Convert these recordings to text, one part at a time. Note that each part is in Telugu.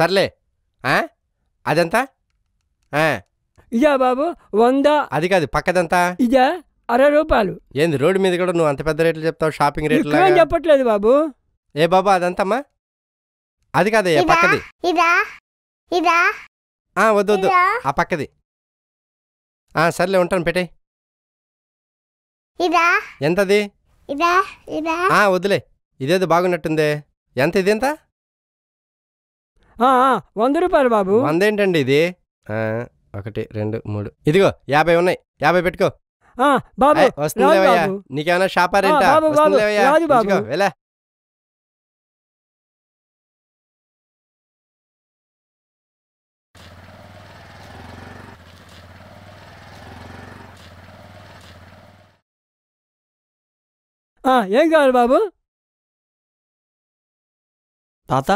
సర్లే? అదెంత? ఇదా బాబు వంద. అది కాదు పక్కదంతా? ఇదా అరవై రూపాయలు. ఏంది రోడ్డు మీద కూడా నువ్వు అంత పెద్ద రేట్లు చెప్తావు షాపింగ్ రేట్లు చెప్పట్లేదు బాబు. ఏ బాబా అదంతమ్మా? అది కాదయ్యా పక్కది. ఇదా ఇదా. ఆ, వద్దు వద్దు ఆ పక్కది. ఆ, సర్లే ఉంటాను పెట్టే ఇదా. ఎంతది? ఇదా ఇదా. ఆ, వద్దులే ఇదేదో బాగున్నట్టుందే. ఎంత ఇది ఎంత ఆ, ఆ, వంద రూపాయలు బాబు. వంద ఏంటండి ఇది? ఆ, ఒకటి రెండు మూడు. ఇదిగో యాభై ఉన్నాయి. యాభై పెట్టుకో. ఆ, బాబు బాబు. నీకేమైనా షాపర్ ఆ, ఏంటా? బాబు, బాబు, వస్తుందిలేవయ్యా రాదు బాబు. ఉంచుకో, వెళ్ళా. ఆ, ఏం కావాలి బాబు? తాత?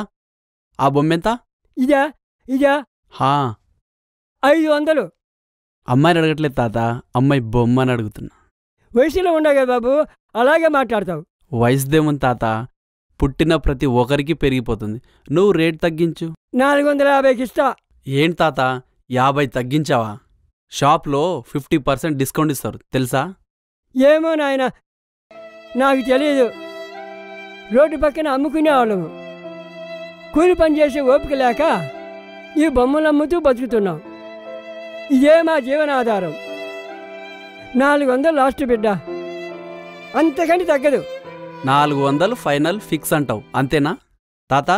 ఆ బొమ్మ ఎంత? ఇదా ఇదా. హా. ఐదు వందలు. అమ్మాయిని అడగట్లేదు తాత అమ్మాయి బొమ్మని అడుగుతున్నా. వయసులో ఉండగా బాబు అలాగే మాట్లాడతావు. వయసుదేముంది తాత పుట్టిన ప్రతి ఒక్కరికి పెరిగిపోతుంది. నువ్వు రేట్ తగ్గించు. నాలుగు వందల యాభైకి ఇస్తా ఏంటి తాత యాభై తగ్గించావా? షాప్లో ఫిఫ్టీ పర్సెంట్ డిస్కౌంట్ ఇస్తారు తెలుసా? ఏమో నాయన నాకు తెలియదు రోడ్డు పక్కన అమ్ముకునేవాళ్ళము. కూలి పని చేసే ఓపిక లేక ఈ బొమ్మలు అమ్ముతూ బతుకుతున్నాం. ఇదే మా జీవనాధారం. నాలుగు వందలు లాస్ట్ బిడ్డ. అంతకంటే తగ్గదు. నాలుగు వందలు ఫైనల్ ఫిక్స్ అంటావు అంతేనా? తాత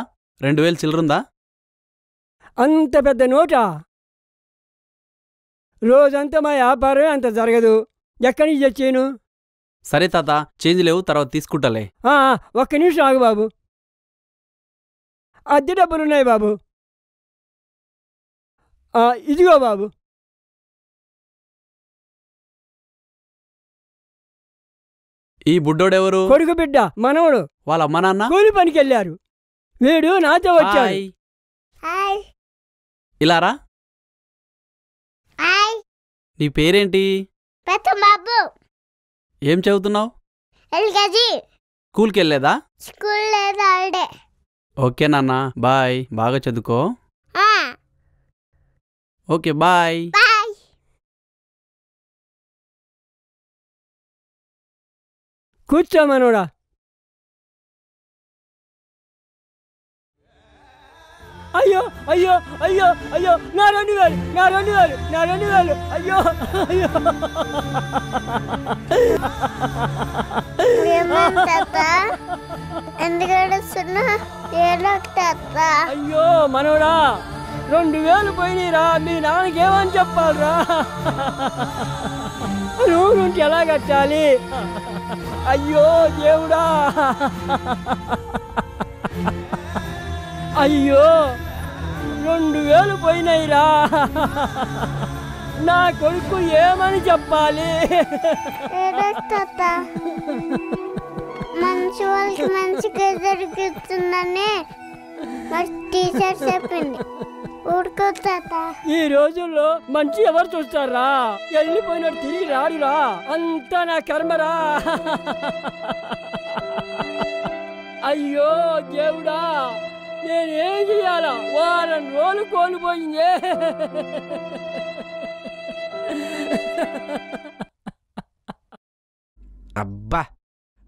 రెండు వేలు చిల్లరుందా? అంత పెద్ద నోటా. రోజంతా మా వ్యాపారం అంత జరగదు. ఎక్కడి నుంచి తెచ్చాను? సరే తాత చేంజ్ లేవు తర్వాత తీసుకుంటాలే. ఒక్క నిమిషం ఆగు బాబు. అద్దె డబ్బులున్నాయి బాబు. ఆ, ఇదిగో బాబు. ఈ బుడ్డోడెవరు? కొడుకు బిడ్డ మనవడు. వాళ్ళ అమ్మ నాన్న? కూలి పనికి వెళ్ళారు వీడు నాతో వచ్చాడు. హాయ్. హాయ్. ఇలా రా. హాయ్. నీ పేరేంటి? బాబు ఏం చదువుతున్నావు? ఎల్కేజీ. స్కూల్కి వెళ్ళేదా స్కూల్ లేదు ఓకే నాన్న బాయ్. బాగా చదువుకో. ఆ, ఓకే బాయ్. కూర్చో మనవడా అయ్యో అయ్యో అయ్యో అయ్యో నా రెండు వేలు నా రెండు వేలు నా రెండు వేలు అయ్యో అయ్యో. ఎందుకు అయ్యో మనవడా రెండు వేలు పోయినాయిరా మీ నాన్నకి ఏమని చెప్పాలిరా? నువ్వు నుండి ఎలా కట్టాలి? అయ్యో దేవుడా. అయ్యో రెండు వేలు పోయినాయిరా. నా కొడుకు ఏమని చెప్పాలి? మంచి వాళ్ళకి మంచిగా జరుగుతుందని మా టీచర్ చెప్పింది. ఊరుకో తాత. ఈ రోజుల్లో మంచి ఎవరు చూస్తారా? వెళ్ళిపోయినట్టు తిరిగి రాడురా. అంతా నా కర్మరా. అయ్యో దేవుడా నేనేం చేయాలా? వారం రోజులు కోల్పోయిందే అబ్బా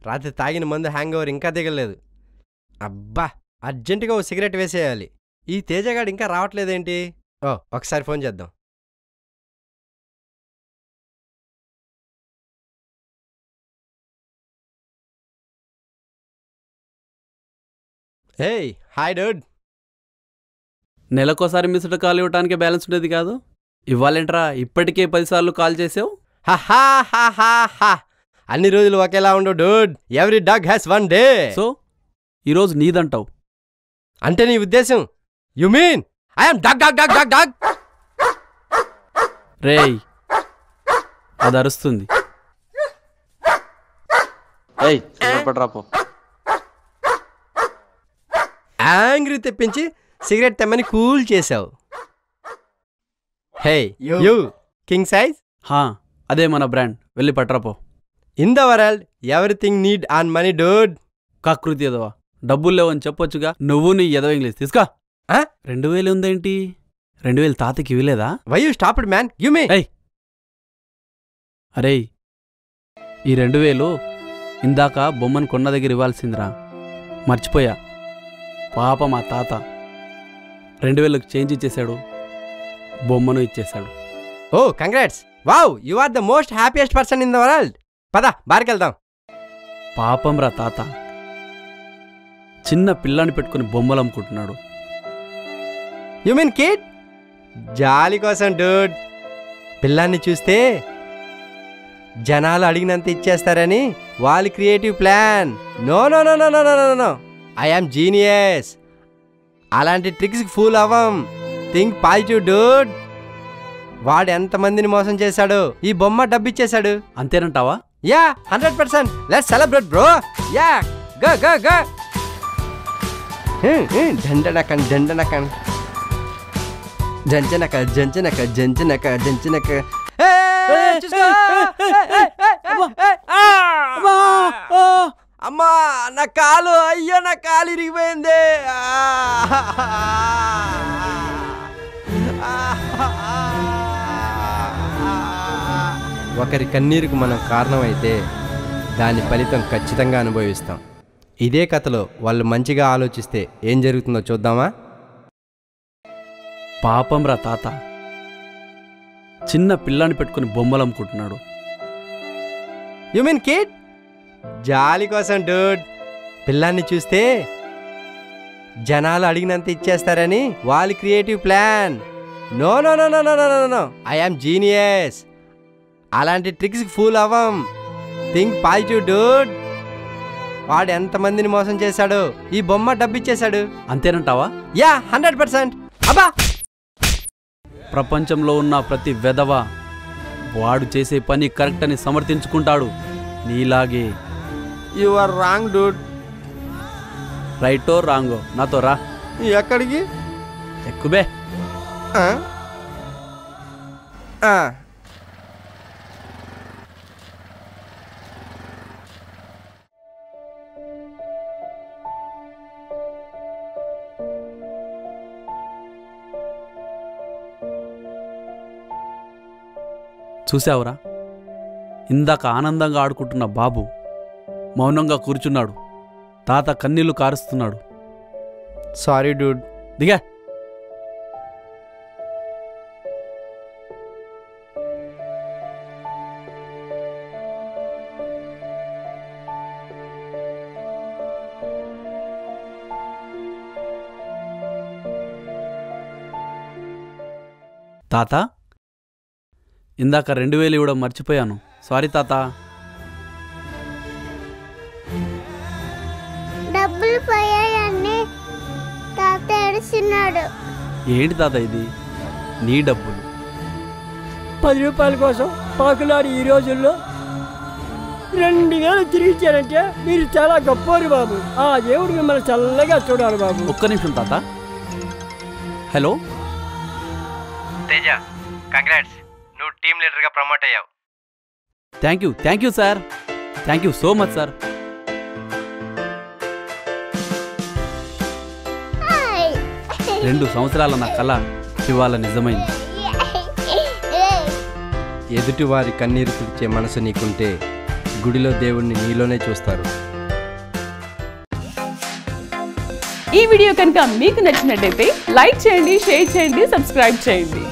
రాత్రి తాగిన మందు హ్యాంగ్ ఓవర్ ఇంకా దిగలేదు. అబ్బా! అర్జెంటుగా ఓ సిగరెట్ వేసేయాలి. ఈ తేజగాడు ఇంకా రావట్లేదేంటి? ఓ ఒకసారి ఫోన్ చేద్దాం. Hey hi dude. నెలకోసారి మిస్డ్ కాల్ ఇవ్వడానికి బ్యాలెన్స్ ఉండేది కాదు. ఇవ్వాలేంట్రా ఇప్పటికే పదిసార్లు కాల్ చేసావు? హా. అన్ని రోజులు ఒకేలా ఉండు dude every dog has one day so ఈరోజు నీదంటావు. అంటే నీ ఉద్దేశం? You mean I'm dog dog dog dog dog రేయ్ అది అరుస్తుంది ఏయ్ యాంగ్రీ తెప్పించి సిగరెట్ తెమ్మని కూల్ చేశావు. Hey You. You king size హా అదే మన బ్రాండ్. వెళ్ళి పట్రాపో in the world everything need on money dude కాకృతి ఎదవా డబ్బులు లేవని చెప్పొచ్చుగా. నువ్వు నీ ఎదవ ఇంగ్లీష్ తీసుకో? రెండు వేలు ఉందేంటి? రెండు వేలు తాతకి ఇవ్వలేదా? Why you stopped man give me అరేయ్ ఈ రెండు వేలు ఇందాక బొమ్మను కొన్న దగ్గర ఇవ్వాల్సిందిరా. మర్చిపోయా. పాప మా తాత రెండు వేలకు చేంజ్ ఇచ్చేశాడు. బొమ్మను ఇచ్చేశాడు. ఓ congrats wow you are the most happiest person in the world పద బార్కి వెళ్దాం పాపం రా తాత. చిన్న పిల్లాన్ని పెట్టుకుని బొమ్మలు అమ్ముకుంటున్నాడు. యు మీన్ కిడ్ జాలి కోసం డూడ్ పిల్లాన్ని చూస్తే జనాలు అడిగినంత ఇచ్చేస్తారని వాళ్ళ creative plan no no no no no no no no I am genius అలాంటి ట్రిక్స్కి ఫూల్ అవ్వం. థింక్ పాజిటివ్ డూడ్ వాడు ఎంతమందిని మోసం చేశాడు? ఈ బొమ్మ డబ్బిచ్చేశాడు. అంతేనంటావా? Yeah hundred percent let celebrate bro yeah go go go డండనకన్ డండనకన్ జంచనక జంచనక జంచనక జంచనక. అమ్మా నా కాలు అయ్యో నా కాలు ఇరిగిపోయింది ఒకరి కన్నీరుకు మనం కారణమైతే దాని ఫలితం ఖచ్చితంగా అనుభవిస్తాం. ఇదే కథలో వాళ్ళు మంచిగా ఆలోచిస్తే ఏం జరుగుతుందో చూద్దామా? పాపం రా తాత. చిన్న పిల్లాన్ని పెట్టుకుని బొమ్మలు అమ్ముకుంటున్నాడు. యు మీన్ కిడ్ జాలి కోసం డూడ్ పిల్లాన్ని చూస్తే జనాలు అడిగినంత ఇచ్చేస్తారని వాళ్ళ creative plan no no no no no no no I am genius అలాంటి ట్రిక్స్కి ఫూల్ అవ్వం. థింక్ పాజిటివ్ డూడ్ వాడు ఎంతమందిని మోసం చేశాడు ఈ బొమ్మ డబ్బిచ్చేశాడు. అంతేనంటావా? యా హండ్రెడ్ పర్సెంట్ అబ్బా! ప్రపంచంలో ఉన్న ప్రతి వెధవ వాడు చేసే పని కరెక్ట్ అని సమర్థించుకుంటాడు. నీలాగే. యు ఆర్ రాంగ్ డూడ్ రైటో రాంగో నాతో రా. ఎక్కడికి? ఎక్కుబే చూసావురా ఇందాక ఆనందంగా ఆడుకుంటున్న బాబు మౌనంగా కూర్చున్నాడు. తాత కన్నీళ్ళు కారుస్తున్నాడు. Sorry Dude. దిగా. తాత? ఇందాక రెండు వేలు ఇవ్వడం మర్చిపోయాను. సారీ తాత. డబ్బులు పోయాయని తాత ఏడుస్తున్నాడు ఏంటి తాత ఇది? నీ డబ్బులు. పది రూపాయల కోసం పాకులాడి ఈ రోజుల్లో రెండు వేలు తిరిగి ఇచ్చారంటే మీరు చాలా గొప్పవారు బాబు. ఆ దేవుడు మిమ్మల్ని చల్లగా చూడాలి బాబు. ఒక్క నిమిషం తాత. హలో తేజ కంగ్రాట్స్ నువ్వు టీమ్ లీడర్గా ప్రమోట్ అయ్యావు. Thank you thank you sir thank you so much sir. రెండు సంవత్సరాల నా కళ ఇవాళ నిజమైంది. ఎదుటివారి కన్నీరు తుడిచే మనసు నీకుంటే గుడిలో దేవుణ్ణి నీలోనే చూస్తారు. ఈ వీడియో కనుక మీకు నచ్చినట్టయితే లైక్ చేయండి షేర్ చేయండి సబ్స్క్రైబ్ చేయండి.